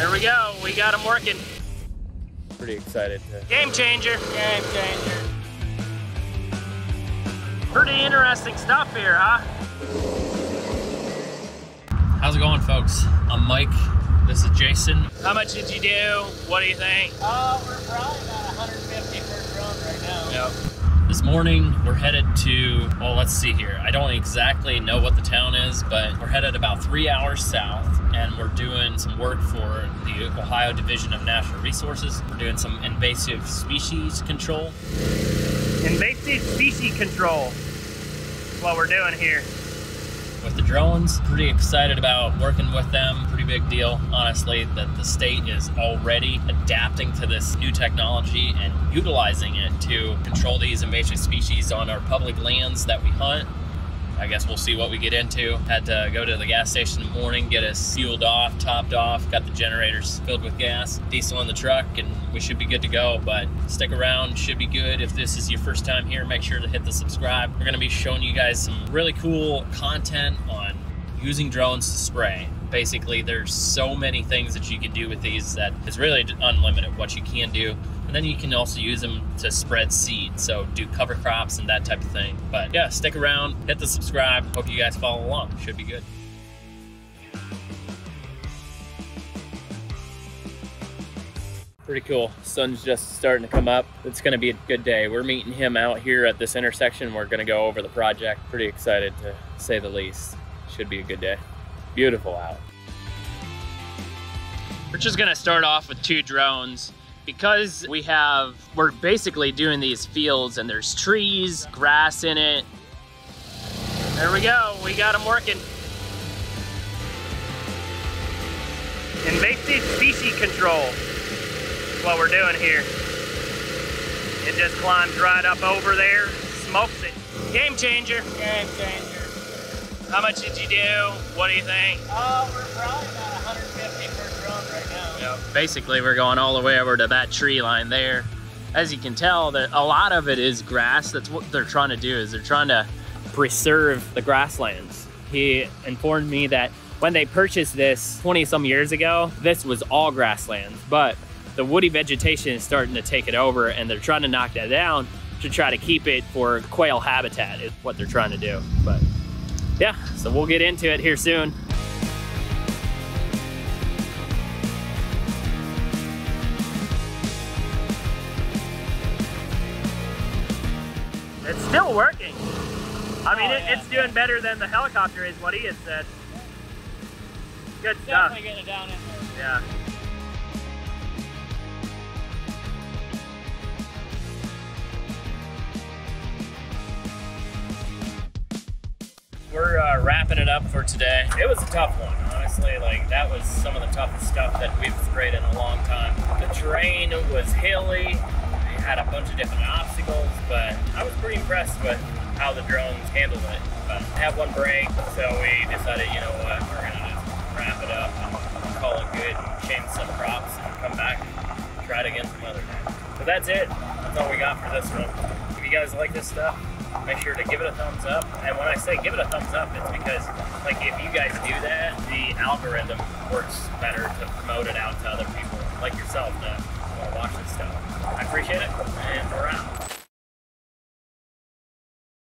There we go. We got them working. Pretty excited to Game changer. Game changer. Pretty interesting stuff here, huh? How's it going, folks? I'm Mike. This is Jason. How much did you do? What do you think? Uh, we're probably about 150 per drone right now. Yep. This morning, we're headed to, well, let's see here. I don't exactly know what the town is, but we're headed about three hours south, and we're doing some work for the Ohio Division of Natural Resources. We're doing some invasive species control. Invasive species control. That's what we're doing here. with the drones. Pretty excited about working with them. Pretty big deal, honestly, that the state is already adapting to this new technology and utilizing it to control these invasive species on our public lands that we hunt. I guess we'll see what we get into. Had to go to the gas station in the morning, get us fueled off, topped off, got the generators filled with gas, diesel in the truck, and we should be good to go. But stick around, should be good. If this is your first time here, make sure to hit the subscribe. We're gonna be showing you guys some really cool content on using drones to spray. Basically, there's so many things that you can do with these that is really unlimited what you can do. And then you can also use them to spread seed, so do cover crops and that type of thing. But yeah, stick around, hit the subscribe. Hope you guys follow along. Should be good. Pretty cool. Sun's just starting to come up. It's going to be a good day. We're meeting him out here at this intersection. We're going to go over the project. Pretty excited to say the least. Should be a good day. Beautiful out. We're just gonna start off with two drones because we have, we're basically doing these fields and there's trees, grass in it. There we go, we got them working. Invasive species control is what we're doing here. It just climbs right up over there, smokes it. Game changer. Game changer. How much did you do? What do you think? Uh, we're probably about 150 per Basically, we're going all the way over to that tree line there. As you can tell, that a lot of it is grass. That's what they're trying to do. Is they're trying to preserve the grasslands. He informed me that when they purchased this 20 some years ago, this was all grasslands, but the woody vegetation is starting to take it over, and they're trying to knock that down to try to keep it for quail habitat. Is what they're trying to do. But yeah, so we'll get into it here soon. It's still working. I mean, Oh, it, yeah. it's doing better than the helicopter is what he had said. Good stuff. Definitely getting it down in there. Yeah. We're uh, wrapping it up for today. It was a tough one, honestly. Like that was some of the toughest stuff that we've sprayed in a long time. The terrain was hilly. Had a bunch of different obstacles, but I was pretty impressed with how the drones handled it. But I have one break, so we decided, you know what, we're gonna just wrap it up and call it good, and change some props, and come back and try it again some other day. So that's it. That's all we got for this one. If you guys like this stuff, make sure to give it a thumbs up. And when I say give it a thumbs up, it's because like if you guys do that, the algorithm works better to promote it out to other people like yourself that want to watch this stuff. Appreciate it, and we're out.